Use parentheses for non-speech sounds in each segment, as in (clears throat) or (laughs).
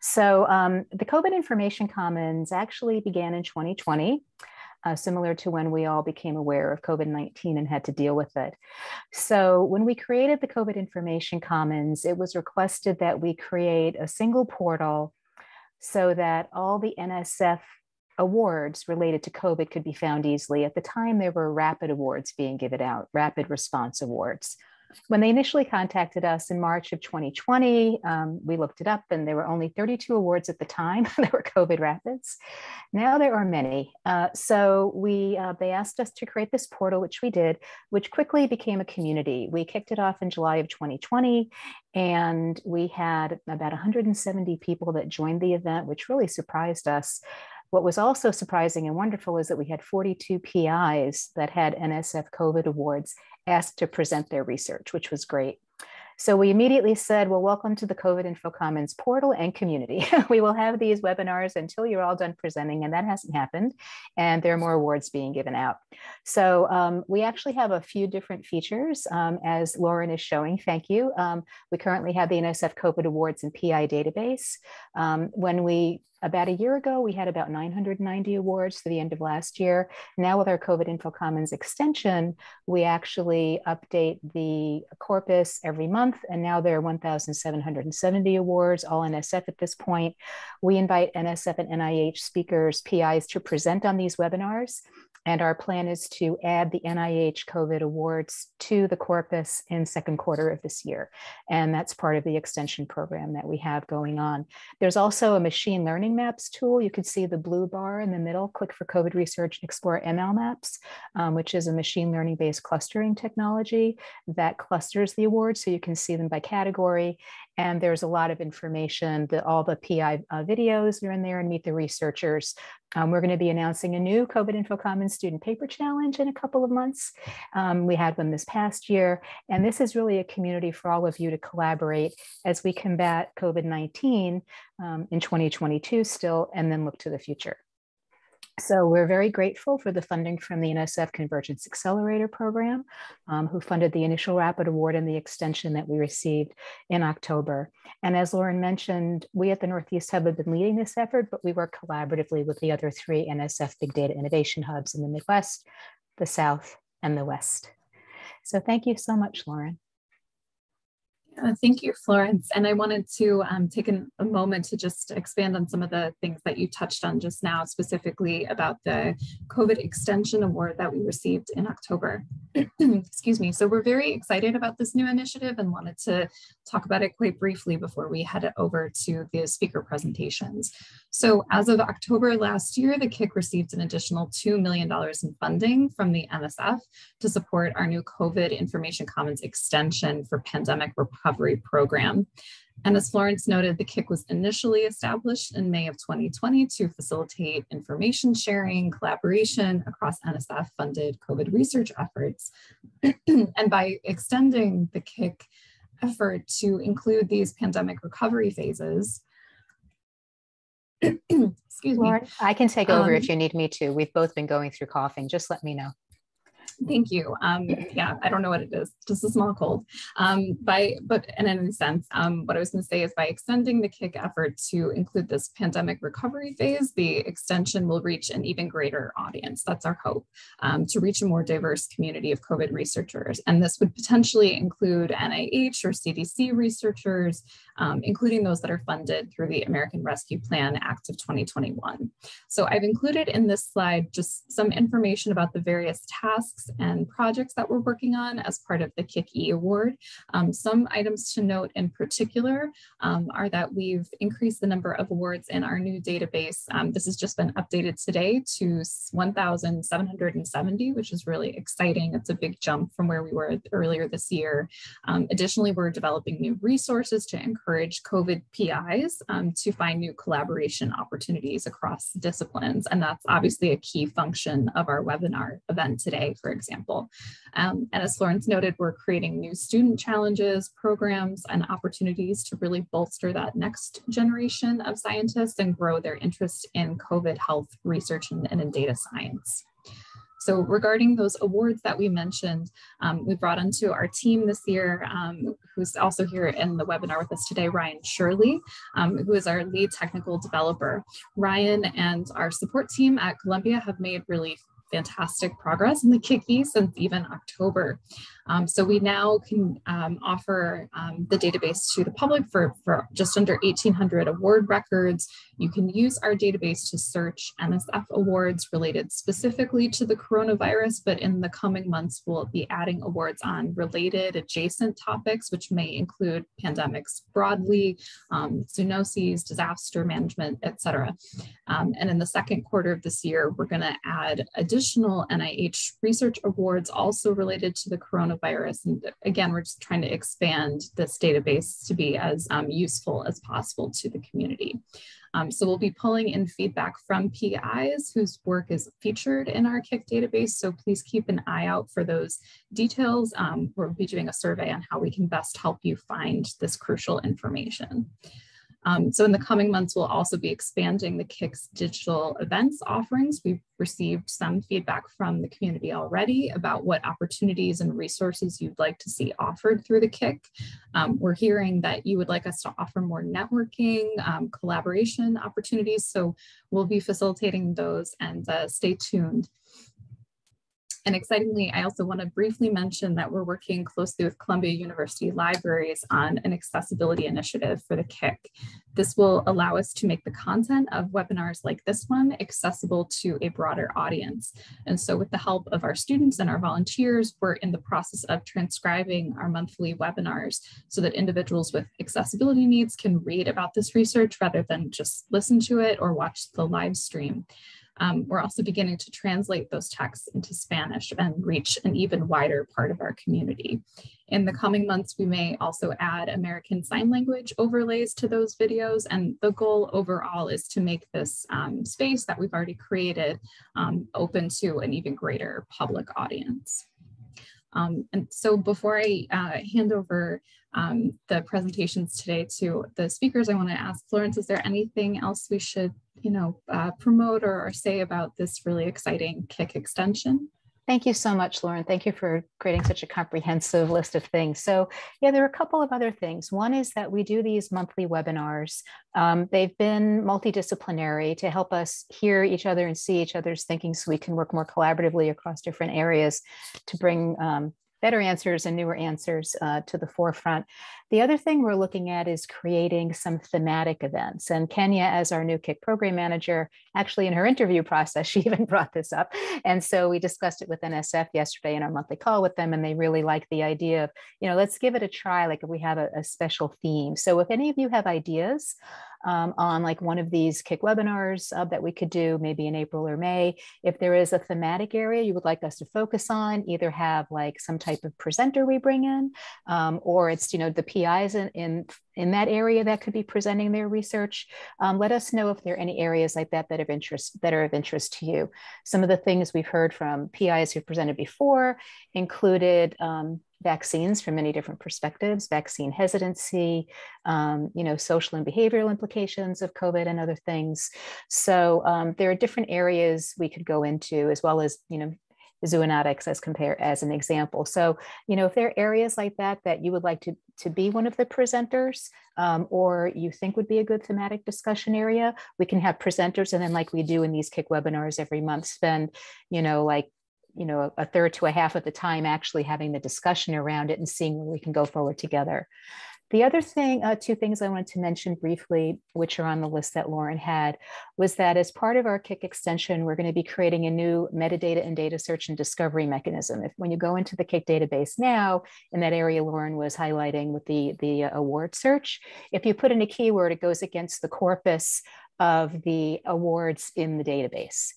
So um, the COVID Information Commons actually began in 2020. Uh, similar to when we all became aware of COVID 19 and had to deal with it. So, when we created the COVID Information Commons, it was requested that we create a single portal so that all the NSF awards related to COVID could be found easily. At the time, there were rapid awards being given out, rapid response awards. When they initially contacted us in March of 2020, um, we looked it up and there were only 32 awards at the time (laughs) that were COVID Rapids. Now there are many. Uh, so we uh, they asked us to create this portal, which we did, which quickly became a community. We kicked it off in July of 2020 and we had about 170 people that joined the event, which really surprised us. What was also surprising and wonderful is that we had 42 PIs that had NSF COVID awards asked to present their research, which was great. So we immediately said, well, welcome to the COVID Info Commons portal and community. (laughs) we will have these webinars until you're all done presenting, and that hasn't happened. And there are more awards being given out. So um, we actually have a few different features, um, as Lauren is showing. Thank you. Um, we currently have the NSF COVID Awards and PI database. Um, when we about a year ago, we had about 990 awards to the end of last year. Now, with our COVID Info Commons extension, we actually update the corpus every month, and now there are 1,770 awards, all NSF at this point. We invite NSF and NIH speakers, PIs to present on these webinars. And our plan is to add the NIH COVID awards to the corpus in second quarter of this year. And that's part of the extension program that we have going on. There's also a machine learning maps tool. You can see the blue bar in the middle, click for COVID research, explore ML maps, um, which is a machine learning based clustering technology that clusters the awards. So you can see them by category. And there's a lot of information that all the PI uh, videos are in there and meet the researchers. Um, we're going to be announcing a new COVID Info Commons Student Paper Challenge in a couple of months. Um, we had one this past year, and this is really a community for all of you to collaborate as we combat COVID 19 um, in 2022 still, and then look to the future. So we're very grateful for the funding from the NSF Convergence Accelerator Program, um, who funded the initial rapid award and the extension that we received in October. And as Lauren mentioned, we at the Northeast Hub have been leading this effort, but we work collaboratively with the other three NSF Big Data Innovation Hubs in the Midwest, the South, and the West. So thank you so much, Lauren. Uh, thank you, Florence. And I wanted to um, take an, a moment to just expand on some of the things that you touched on just now, specifically about the COVID Extension Award that we received in October. (clears throat) Excuse me. So we're very excited about this new initiative and wanted to talk about it quite briefly before we head over to the speaker presentations. So as of October last year, the CIC received an additional $2 million in funding from the NSF to support our new COVID Information Commons extension for pandemic recovery program. And as Florence noted, the CIC was initially established in May of 2020 to facilitate information sharing, collaboration across NSF funded COVID research efforts. (clears throat) and by extending the CIC effort to include these pandemic recovery phases, (clears throat) excuse Lauren, me. I can take over um, if you need me to. We've both been going through coughing. Just let me know. Thank you. Um, yeah, I don't know what it is, just a small cold. Um, by, but in any sense, um, what I was going to say is by extending the kick effort to include this pandemic recovery phase, the extension will reach an even greater audience. That's our hope, um, to reach a more diverse community of COVID researchers. And this would potentially include NIH or CDC researchers, um, including those that are funded through the American Rescue Plan Act of 2021. So I've included in this slide just some information about the various tasks and projects that we're working on as part of the CIC-E award. Um, some items to note in particular um, are that we've increased the number of awards in our new database. Um, this has just been updated today to 1,770, which is really exciting. It's a big jump from where we were earlier this year. Um, additionally, we're developing new resources to encourage COVID PIs um, to find new collaboration opportunities across disciplines. And that's obviously a key function of our webinar event today, for example. Um, and as Florence noted, we're creating new student challenges, programs, and opportunities to really bolster that next generation of scientists and grow their interest in COVID health research and, and in data science. So regarding those awards that we mentioned, um, we brought onto our team this year, um, who's also here in the webinar with us today, Ryan Shirley, um, who is our lead technical developer. Ryan and our support team at Columbia have made really fantastic progress in the Kiki since even October. Um, so we now can um, offer um, the database to the public for, for just under 1,800 award records. You can use our database to search NSF awards related specifically to the coronavirus, but in the coming months, we'll be adding awards on related adjacent topics, which may include pandemics broadly, um, zoonoses, disaster management, et cetera. Um, and in the second quarter of this year, we're gonna add additional NIH research awards also related to the coronavirus virus. And again, we're just trying to expand this database to be as um, useful as possible to the community. Um, so we'll be pulling in feedback from PIs whose work is featured in our CIC database. So please keep an eye out for those details. Um, we'll be doing a survey on how we can best help you find this crucial information. Um, so in the coming months, we'll also be expanding the CIC's digital events offerings. We've received some feedback from the community already about what opportunities and resources you'd like to see offered through the CIC. Um, we're hearing that you would like us to offer more networking, um, collaboration opportunities. So we'll be facilitating those and uh, stay tuned. And excitingly, I also want to briefly mention that we're working closely with Columbia University Libraries on an accessibility initiative for the CIC. This will allow us to make the content of webinars like this one accessible to a broader audience. And so with the help of our students and our volunteers, we're in the process of transcribing our monthly webinars so that individuals with accessibility needs can read about this research rather than just listen to it or watch the live stream. Um, we're also beginning to translate those texts into Spanish and reach an even wider part of our community. In the coming months, we may also add American Sign Language overlays to those videos. And the goal overall is to make this um, space that we've already created um, open to an even greater public audience. Um, and so before I uh, hand over um, the presentations today to the speakers, I want to ask Florence, is there anything else we should you know, uh, promote or, or say about this really exciting kick extension? Thank you so much, Lauren. Thank you for creating such a comprehensive list of things. So yeah, there are a couple of other things. One is that we do these monthly webinars. Um, they've been multidisciplinary to help us hear each other and see each other's thinking so we can work more collaboratively across different areas to bring um, better answers and newer answers uh, to the forefront. The other thing we're looking at is creating some thematic events. And Kenya, as our new CIC program manager, actually in her interview process, (laughs) she even brought this up. And so we discussed it with NSF yesterday in our monthly call with them, and they really like the idea of, you know, let's give it a try, like if we have a, a special theme. So if any of you have ideas um, on like one of these kick webinars uh, that we could do maybe in April or May. If there is a thematic area you would like us to focus on, either have like some type of presenter we bring in, um, or it's, you know, the PIs in, in, in that area that could be presenting their research, um, let us know if there are any areas like that that of interest that are of interest to you. Some of the things we've heard from PIs who presented before included um, vaccines from many different perspectives, vaccine hesitancy, um, you know, social and behavioral implications of COVID and other things. So um, there are different areas we could go into, as well as, you know, zoonotics as compare as an example. So, you know, if there are areas like that that you would like to, to be one of the presenters um, or you think would be a good thematic discussion area, we can have presenters and then like we do in these CIC webinars every month, spend, you know, like you know a third to a half of the time actually having the discussion around it and seeing where we can go forward together. The other thing uh, two things i wanted to mention briefly which are on the list that lauren had was that as part of our CIC extension we're going to be creating a new metadata and data search and discovery mechanism. If when you go into the CIC database now in that area lauren was highlighting with the the uh, award search if you put in a keyword it goes against the corpus of the awards in the database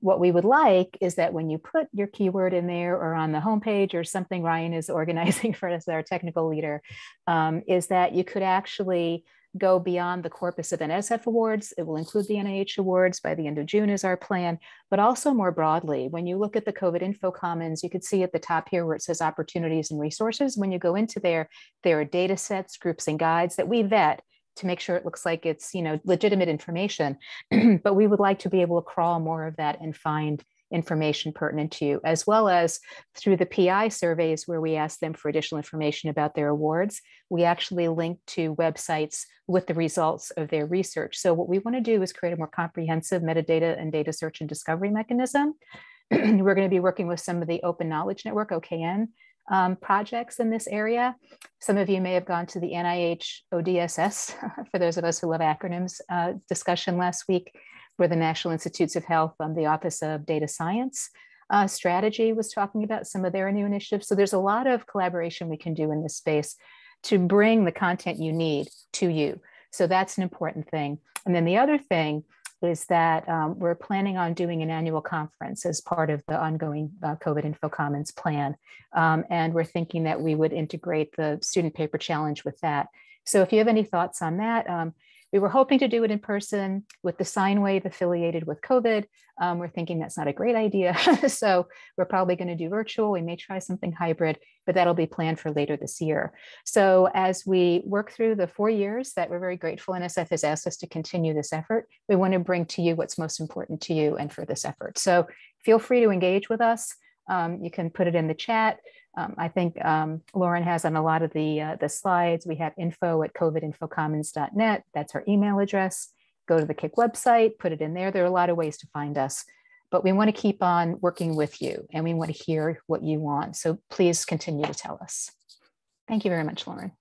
what we would like is that when you put your keyword in there or on the homepage or something Ryan is (laughs) organizing for us, our technical leader, um, is that you could actually go beyond the corpus of NSF awards. It will include the NIH awards by the end of June is our plan, but also more broadly, when you look at the COVID Info Commons, you could see at the top here where it says opportunities and resources. When you go into there, there are data sets, groups, and guides that we vet to make sure it looks like it's you know legitimate information (clears throat) but we would like to be able to crawl more of that and find information pertinent to you, as well as through the PI surveys where we ask them for additional information about their awards. We actually link to websites with the results of their research. So what we want to do is create a more comprehensive metadata and data search and discovery mechanism. (clears throat) We're going to be working with some of the Open Knowledge Network, OKN, um, projects in this area. Some of you may have gone to the NIH ODSS, (laughs) for those of us who love acronyms, uh, discussion last week, where the National Institutes of Health, um, the Office of Data Science uh, Strategy was talking about some of their new initiatives. So there's a lot of collaboration we can do in this space to bring the content you need to you. So that's an important thing. And then the other thing is that um, we're planning on doing an annual conference as part of the ongoing uh, COVID Info Commons plan. Um, and we're thinking that we would integrate the student paper challenge with that. So if you have any thoughts on that, um, we were hoping to do it in person with the sine wave affiliated with COVID. Um, we're thinking that's not a great idea. (laughs) so we're probably going to do virtual. We may try something hybrid, but that'll be planned for later this year. So as we work through the four years that we're very grateful NSF has asked us to continue this effort, we want to bring to you what's most important to you and for this effort. So feel free to engage with us. Um, you can put it in the chat. Um, I think um, Lauren has on a lot of the, uh, the slides, we have info at covidinfocommons.net. That's our email address. Go to the CIC website, put it in there. There are a lot of ways to find us, but we want to keep on working with you and we want to hear what you want. So please continue to tell us. Thank you very much, Lauren.